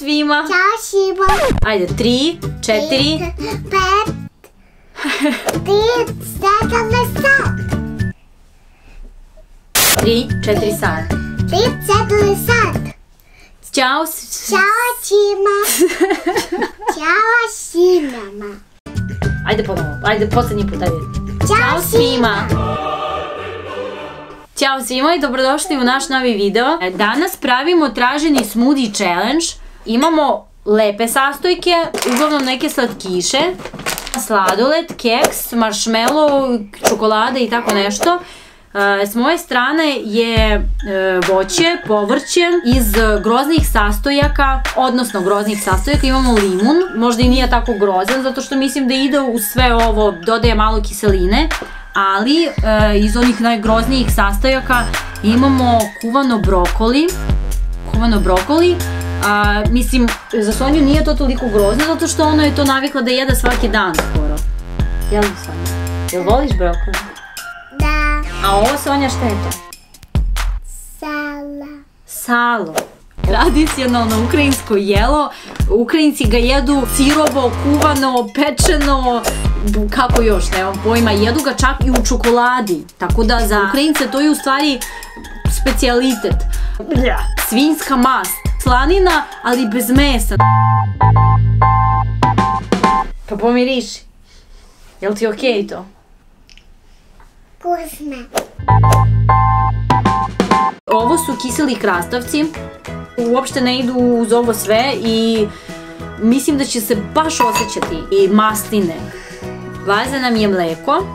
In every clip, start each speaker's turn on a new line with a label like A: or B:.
A: svima!
B: Ćao svima.
A: Ajde, tri, četiri,
B: Pet. Pet. Sedam sad.
A: tri, četiri sad.
B: Pet, sedam sad.
A: Ćao! s-
B: Ćao svima. Ćao svima.
A: Ajde ponovo, ajde posljednji put, ajde.
B: Ćao
A: svima! Ćao svima i dobrodošli u naš novi video. E, Danas pravimo traženi smoothie challenge. Imamo lepe sastojke, uglavnom neke slatkiše, sladoled, keks, marshmallow, čokolade i tako nešto. E, S moje strane je e, voće, povrće iz groznih sastojaka, odnosno groznih sastojaka imamo limun, možda i nije tako grozan zato što mislim da ide u sve ovo, dodaje malo kiseline, ali e, iz onih najgroznijih sastojaka imamo kuvano brokoli, kuvano brokoli, a, mislim, za Sonju nije to toliko grozno zato što ona je to navikla da jede svaki dan skoro. Jel Sonja? Jel voliš brokoli?
B: Da.
A: A ovo Sonja šta je to?
B: Sala.
A: Salo. Tradicionalno ukrajinsko jelo. Ukrajinci ga jedu sirovo, kuvano, pečeno, kako još, nemam pojma. Jedu ga čak i u čokoladi. Tako da za Ukrajince to je u stvari specijalitet. Svinjska mast. Slanina, ali bez mesa. Pa pomiriši. Jel ti okej to?
B: Kusme.
A: Ovo su kiseli krastavci. Uopšte ne idu uz ovo sve i mislim da će se baš osjećati. I mastine. Vaze nam je mleko.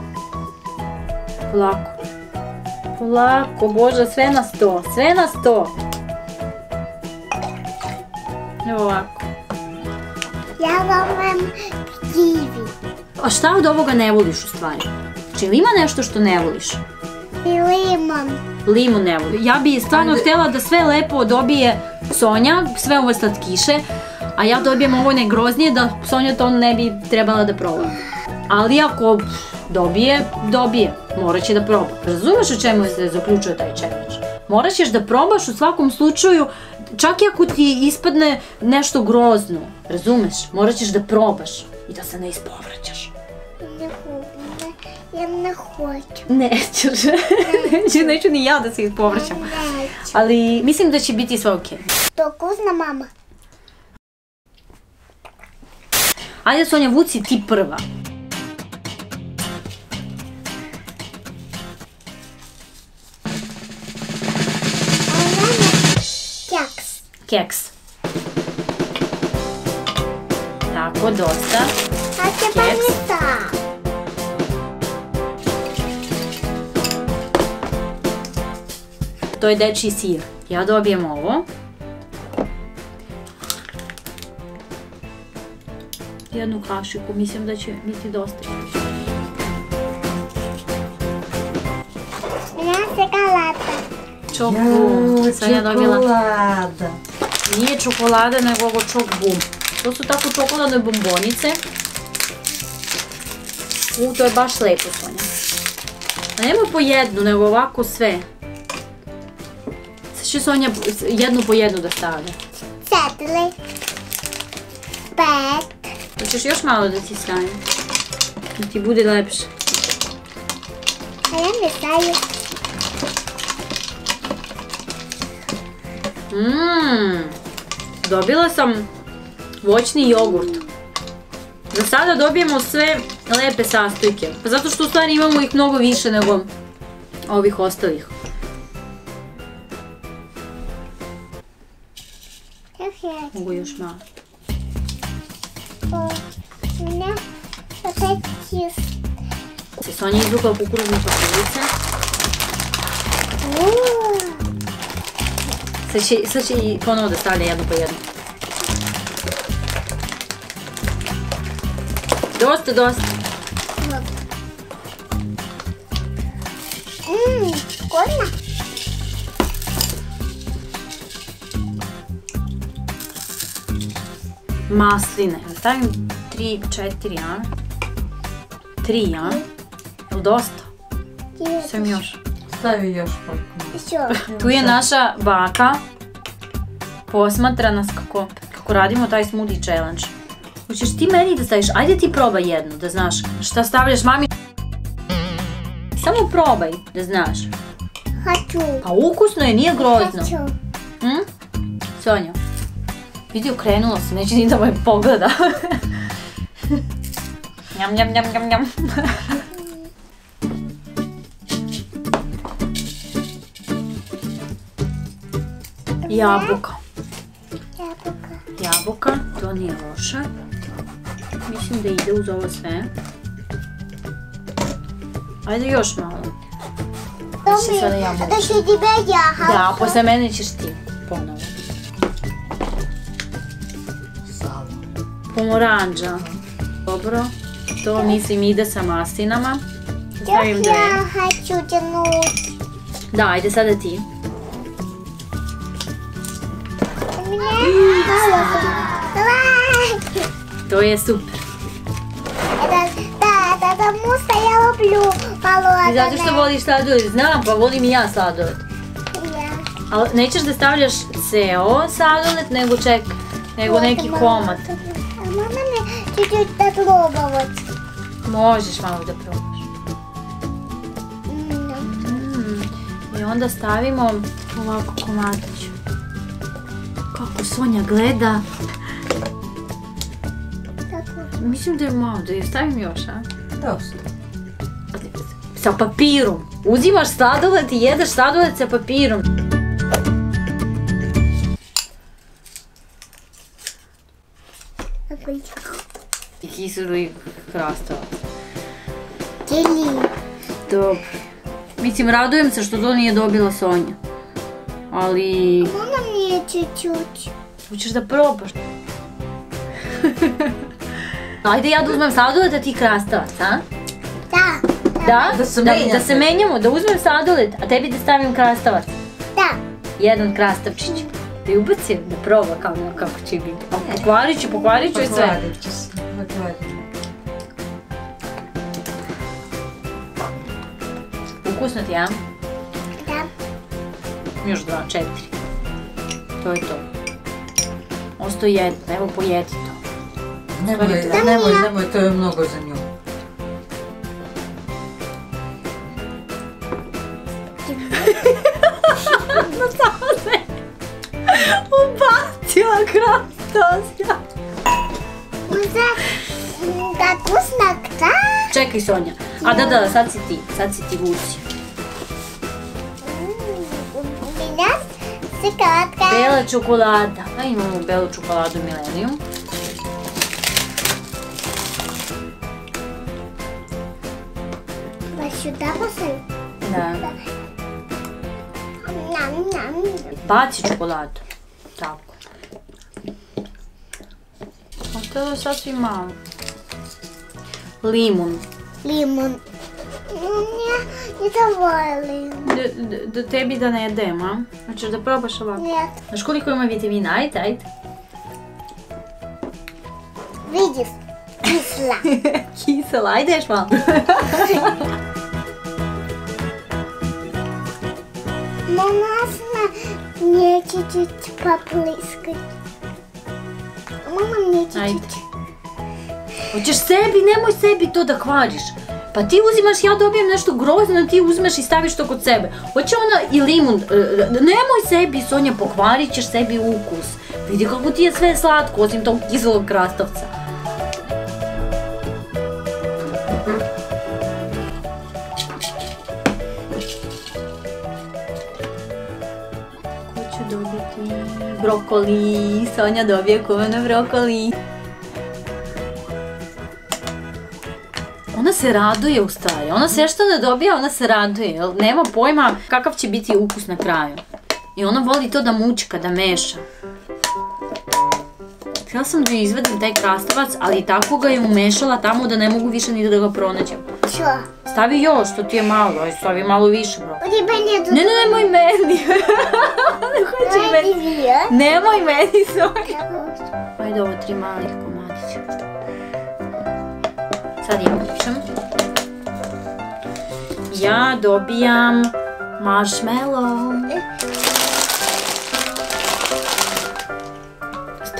A: Polako. Polako, bože, sve na sto. Sve na sto. Evo ovako.
B: Ja volim kiwi.
A: A šta od ovoga ne voliš u stvari? Či ima nešto što ne voliš?
B: I limon.
A: Limu ne voli. Ja bi stvarno htjela da sve lepo dobije Sonja, sve ove slatkiše, a ja dobijem ovo negroznije da Sonja to ne bi trebala da proba. Ali ako dobije, dobije. Morat će da proba. Razumeš o čemu se zaključuje taj challenge? Morat ćeš da probaš u svakom slučaju, čak i ako ti ispadne nešto grozno. Razumeš? Morat ćeš da probaš i da se ne ispovraćaš.
B: Ja ne hoću.
A: Nećeš. neću, neću ni ja da se ispovraćam.
B: Neću.
A: Ali mislim da će biti sve okej.
B: To kusna mama.
A: Ajde Sonja, vuci ti prva.
B: Keks.
A: Tako, dosta.
B: Pa
A: Keks.
B: mi to.
A: To je dečji sir. Ja dobijem ovo. Jednu kašiku, mislim da će biti dosta.
B: Ja se galata.
A: Čoku. Sonja dobila. Nije čokolada, nego ovo čok bum. To su tako čokoladne bombonice. U, to je baš lepo, Sonja. A nemoj po jednu, nego ovako sve. Sad će Sonja jednu po jednu da stavlja.
B: Četiri. Pet.
A: Hoćeš još malo da ti stavim? Da ti bude lepše.
B: A ja ne staju.
A: Mmm, dobila sam voćni jogurt. Za sada dobijemo sve lepe sastojke. Pa zato što u stvari imamo ih mnogo više nego ovih ostalih. Mogu još malo. Sonja izvukla kukuruzne paprilice.
B: Uuu.
A: Sad će, sad će i ponovo da stavlja jednu po jednu. Dosta, dosta.
B: Mmm, kusna.
A: Masline. Stavim 3, 4, a? 3, a? Jel dosta? Sam još.
C: Stavi još
B: potpuno.
A: Tu je naša baka. Posmatra nas kako, kako radimo taj smoothie challenge. Hoćeš ti meni da staviš? Ajde ti probaj jednu da znaš šta stavljaš mami. Samo probaj da znaš.
B: Haću.
A: Pa ukusno je, nije grozno.
B: Haću.
A: Hm? Sonja. Vidio, okrenula se, neće ni da me pogleda. njam, njam, njam, njam, njam. Jabuka.
B: Jabuka.
A: Jabuka, to nije loše. Mislim da ide uz ovo sve. Ajde još malo. Više sada jabuka. Da, posle mene ćeš ti ponovo. Pomoranđa. Dobro. To mislim ide sa maslinama. Stavim.
B: Ja hoću
A: Da, ajde sada ti. To je super.
B: Da, da, da, musa ja lublju
A: malo Zato što voliš sladoled, znam, pa volim i ja sladoled.
B: Ja.
A: Ali nećeš da stavljaš ceo sladoled, nego ček, nego neki komad.
B: A mama ne, ću ću da probovat.
A: Možeš malo da probaš. Mm, I onda stavimo ovako komadiću. Sonja gleda. Mislim da je malo, da je stavim još, a?
C: Dosta.
A: Sa papirom. Uzimaš sladolet i jedeš sladolet sa papirom. I kiselu i krastavac.
B: Deli.
A: Dobro. Mislim, radujem se što to nije dobila Sonja. Ali...
B: Можно мне чуть-чуть?
A: Hoćeš da probaš? Ajde ja da uzmem sladoled, a ti krastavac, a?
B: Да.
A: Da?
C: Da se
A: da,
C: menjate.
A: da se menjamo, da uzmem sladoled, a tebi da stavim krastavac.
B: Да.
A: Jedan krastavčić. Da je ubacim, da proba kako, kako će biti. A pokvarit ću, pokvarit ću i sve.
C: Pokvarit će se. Pokvarit.
A: Ukusno ti, a?
B: Да.
A: Još dva, četiri. to je to. Osto jedna, evo pojedi to.
C: Nemoj, nemoj, nemoj, to je mnogo za nju.
A: no samo
B: se ubacila krastosja. Kako snakta?
A: Čekaj Sonja, a da da, sad si ti, sad si ti vuci.
B: Mm, Minus se
A: bela čokolada. Pa imamo belu čokoladu Millennium.
B: Baš ju damo sam?
A: Da.
B: Nam, nam.
A: Baci čokoladu. Tá. Então, Tako. Ostalo je sasvim malo. Limun.
B: Limun. Ne, ne
A: da volim. Da tebi da ne jedem, a? Hoćeš da probaš ovako?
B: Ne.
A: Znaš koliko ima vitamina? Ajde, ajde.
B: Vidiš, kisela.
A: kisela, ajde još malo.
B: Mama sna nije čičić papliskać. Mama
A: nije
B: čičić.
A: Hoćeš sebi, nemoj sebi to da hvariš. Pa ti uzimaš, ja dobijem nešto grozno, ti uzmeš i staviš to kod sebe. Hoće ona i limun, e, nemoj sebi, Sonja, pokvarit ćeš sebi ukus. Vidi kako ti je sve slatko, osim tog kiselog krastavca. Ko će dobiti? Brokoli, Sonja dobije kumeno brokoli. ona se raduje u stvari. Ona sve što ne dobija, ona se raduje. Nema pojma kakav će biti ukus na kraju. I ona voli to da mučka, da meša. Htjela sam da izvedim taj krastavac, ali tako ga je umešala tamo da ne mogu više ni da ga pronađem.
B: Što?
A: Stavi još, što ti je malo, aj stavi malo više bro. Ne, ne, nemoj meni. ne hoće meni. Nemoj meni,
B: sorry.
A: Ajde ovo tri malih komadića Sad ja pišem. Ja dobijam marshmallow.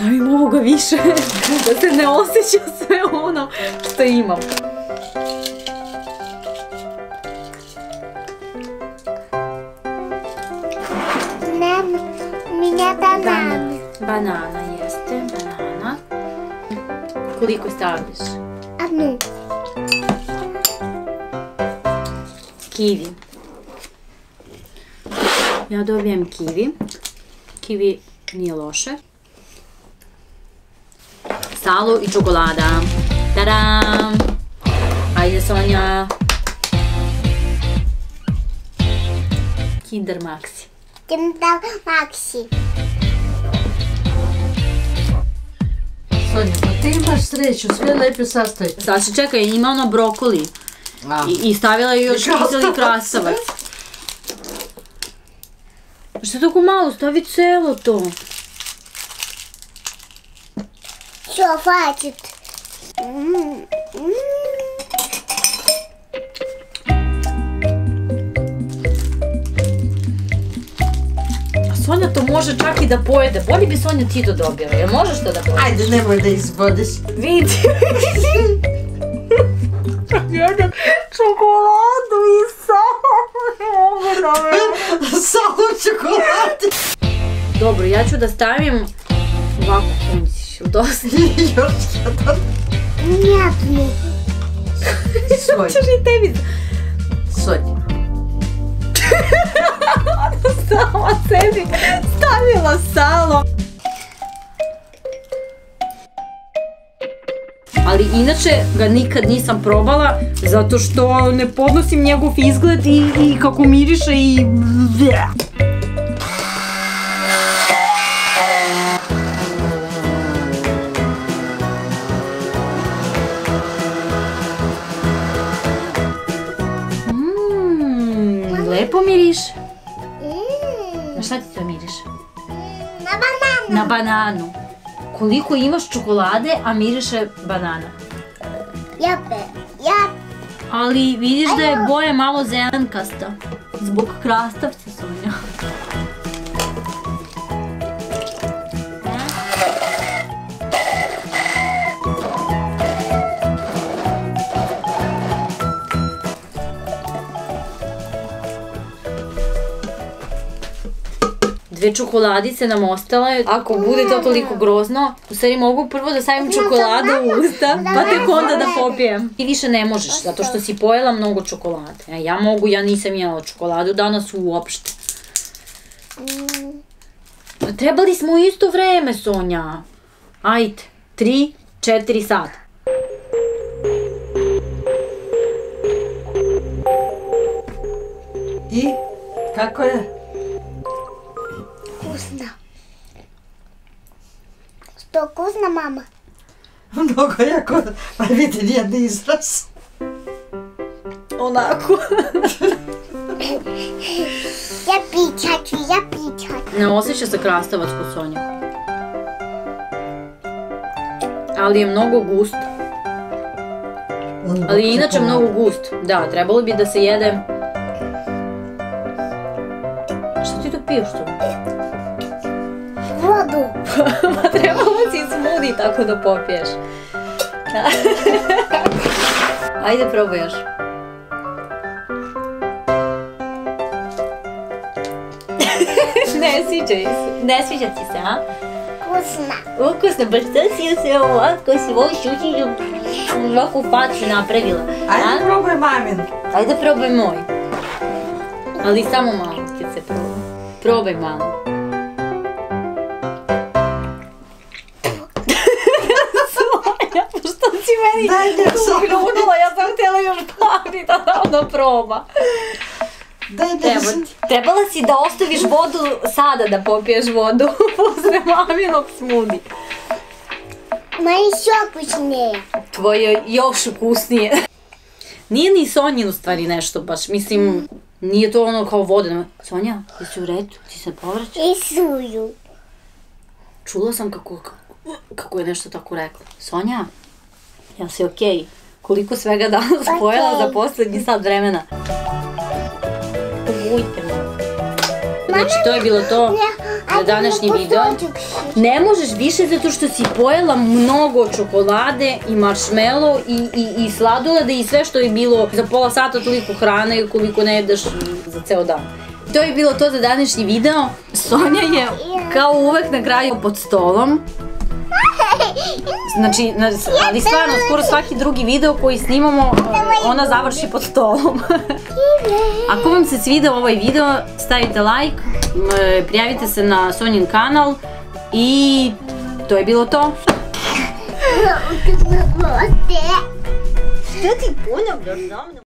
A: stavim ovoga više, da se ne osjeća sve ono što imam.
B: Нам, у меня банан.
A: Banana jeste, banana. Koliko stavljaš?
B: Одну.
A: kivi. Ja dobijem kivi. Kivi nije loše. Salo i čokolada. Tadam! Ajde Sonja! Kinder Maxi.
B: Kinder Maxi.
C: Sonja, pa ti imaš sreću, sve lepo sastoji.
A: Saši, čekaj, ima ono brokoli. I, I stavila je još kiseli krasavac. Pa što tako malo, stavi celo to.
B: Što,
A: fačit? Sonja to može čak i da pojede. Bolje bi Sonja ti to dobila. Jel možeš to da pojede?
C: Ajde, nemoj da izbodeš.
A: Vidi. djedak čokoladu i samo ne mogu da
C: me... Samo čokoladu!
A: Dobro, ja ću da stavim ovako kumsiš, u dosni
C: još jedan.
B: Njapnu.
C: Soj.
A: Češ i tebi.
C: Soj.
A: Sama sebi stavila salo. ali inače ga nikad nisam probala zato što ne podnosim njegov izgled i, i kako miriše i... Mm, lepo miriš?
B: Mm.
A: Na šta ti to miriš?
B: Na bananu.
A: Na bananu koliko imaš čokolade, a miriše banana.
B: Jape, jape.
A: Ali vidiš da je boja malo zelenkasta, zbog krastavca. Dve čokoladice nam ostale. Ako bude to toliko grozno, u stvari mogu prvo da stavim čokoladu u usta, pa tek onda da popijem. I više ne možeš, zato što si pojela mnogo čokolade. A ja mogu, ja nisam jela čokoladu danas uopšte. Pa trebali smo u isto vreme, Sonja. Ajde, tri, četiri sata.
C: I? Kako je?
B: вкусно. Что вкусно, мама?
C: Mnogo jako, pa vidi nijedni izraz.
A: Onako.
B: Я пить хочу, я пить хочу.
A: Ne osjeća se krastavac kod Sonja. Ali je mnogo gust. Ali je inače mnogo gust. Da, trebalo bi da se jede... Šta ti tu piješ tu?
B: vodu.
A: pa trebalo si smudi tako da popiješ. Ajde probaj još. ne sviđa se. Ne sviđa ti se, a?
B: Ukusna.
A: Ukusna, baš da si se ovako svoj šučiću ovako facu napravila.
C: Ajde probaj mamin.
A: Ajde probaj moj. Ali samo malo kad se probaj. Probaj malo. meni
C: da.
A: tu gljunula, ja sam htjela još pamit, da ono proba.
C: Da, da,
A: Evo, trebala si da ostaviš vodu sada da popiješ vodu posle maminog smudi.
B: Ma još okusnije.
A: Tvoje još ukusnije. Nije ni Sonjin u stvari nešto baš, mislim, nije to ono kao voda. Sonja, jesi u redu? Ti se povraćaš?
B: suju.
A: Čula sam kako, kako je nešto tako rekla. Sonja, ja si ok, koliko svega da okay. pojela za posljednji sat vremena. Me. Znači to je bilo to za današnji video. Ne možeš više zato što si pojela mnogo čokolade i marshmallow i, i, i i sve što je bilo za pola sata toliko hrane koliko ne jedeš za ceo dan. To je bilo to za današnji video. Sonja je kao uvek na kraju pod stolom. Znači, na- ali stvarno, skoro svaki drugi video koji snimamo, ona završi pod stolom. Ako vam se svidao ovaj video, stavite like, prijavite se na Sonjin kanal i to je bilo to. Što ti ponavljaš